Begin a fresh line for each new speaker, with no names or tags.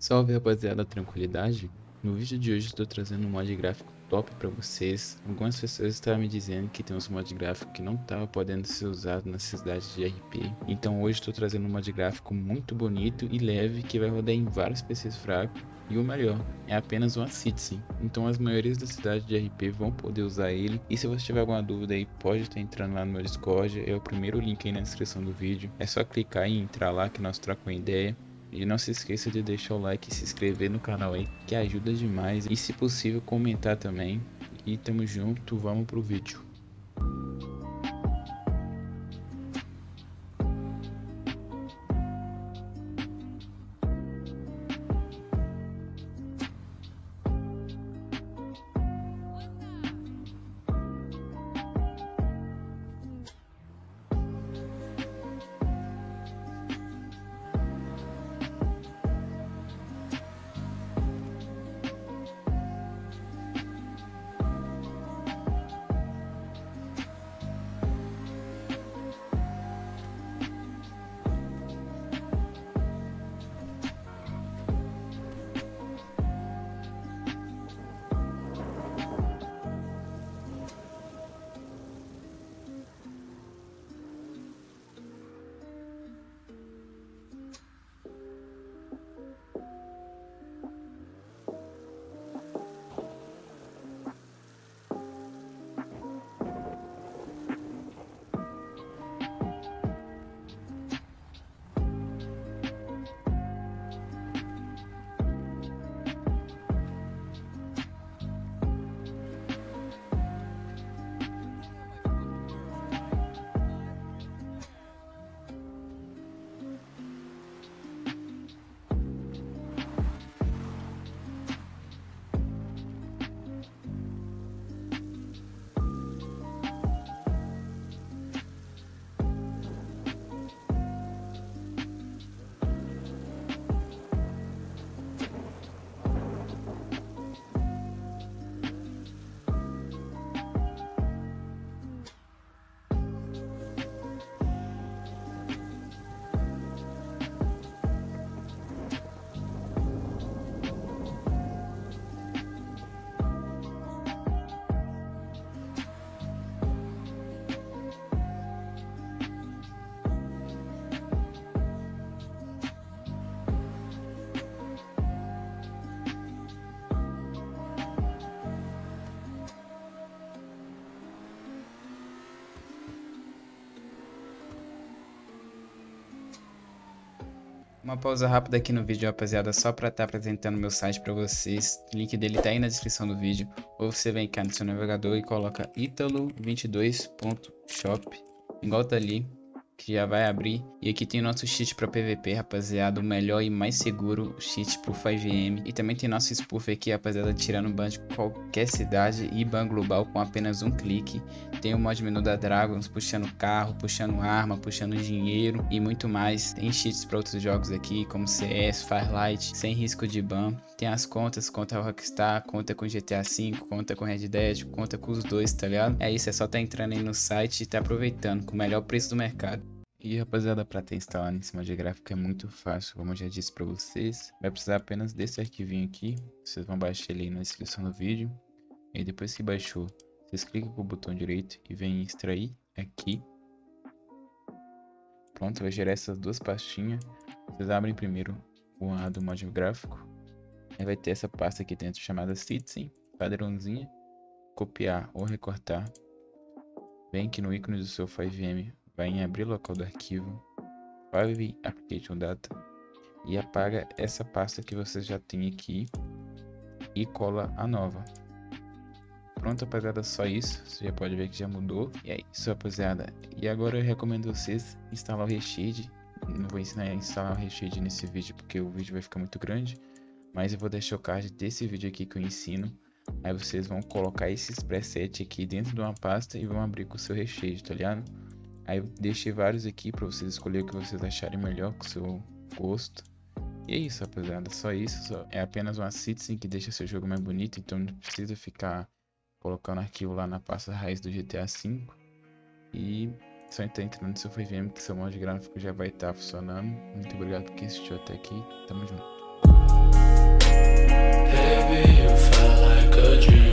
Salve rapaziada, tranquilidade? No vídeo de hoje estou trazendo um mod gráfico top para vocês. Algumas pessoas estavam me dizendo que tem uns mod gráfico que não estava podendo ser usado na cidade de RP. Então hoje estou trazendo um mod gráfico muito bonito e leve que vai rodar em vários PCs fracos. E o melhor, é apenas uma citizen. Então as maiorias da cidade de RP vão poder usar ele. E se você tiver alguma dúvida aí, pode estar entrando lá no meu Discord. É o primeiro link aí na descrição do vídeo. É só clicar e entrar lá que nós trocamos ideia. E não se esqueça de deixar o like e se inscrever no canal aí, que ajuda demais. E se possível comentar também. E tamo junto, vamos pro vídeo. Uma pausa rápida aqui no vídeo, rapaziada, só para estar tá apresentando meu site para vocês. O link dele tá aí na descrição do vídeo. Ou você vem cá no seu navegador e coloca italo22.shop, igual tá ali que já vai abrir. E aqui tem nosso cheat para PVP, rapaziada, o melhor e mais seguro cheat pro 5M. E também tem nosso spoof aqui, rapaziada, tirando ban de qualquer cidade e ban global com apenas um clique. Tem o mod menu da Dragons, puxando carro, puxando arma, puxando dinheiro e muito mais. Tem cheats para outros jogos aqui, como CS, Firelight, sem risco de ban. Tem as contas, conta Rockstar, conta com GTA V, conta com Red Dead, conta com os dois, tá ligado? É isso, é só tá entrando aí no site e tá aproveitando com o melhor preço do mercado. E rapaziada, para ter instalado em cima de gráfico é muito fácil, como eu já disse para vocês. Vai precisar apenas desse arquivinho aqui, vocês vão baixar ele na descrição do vídeo. E depois que baixou, vocês clicam com o botão direito e vem extrair aqui. Pronto, vai gerar essas duas pastinhas. Vocês abrem primeiro o A do mod gráfico. Aí vai ter essa pasta aqui dentro chamada Citizen, padrãozinha. Copiar ou recortar. Vem aqui no ícone do seu 5M vai em abrir local do arquivo, Five Application Data e apaga essa pasta que você já tem aqui e cola a nova. Pronto, rapaziada, só isso. Você já pode ver que já mudou. E é isso, rapaziada. E agora eu recomendo vocês instalar o Reshade. Não vou ensinar a instalar o Reshade nesse vídeo porque o vídeo vai ficar muito grande. Mas eu vou deixar o card desse vídeo aqui que eu ensino. Aí vocês vão colocar esses presets aqui dentro de uma pasta e vão abrir com o seu Reshade, tá ligado? Aí eu deixei vários aqui para vocês escolherem o que vocês acharem melhor com o seu gosto. E é isso, rapaziada. Só isso. Só. É apenas uma citizen que deixa seu jogo mais bonito, então não precisa ficar colocando arquivo lá na pasta raiz do GTA V. E só então entrando no seu FVM que seu mod gráfico já vai estar tá funcionando. Muito obrigado por quem assistiu até aqui. Tamo junto. Baby,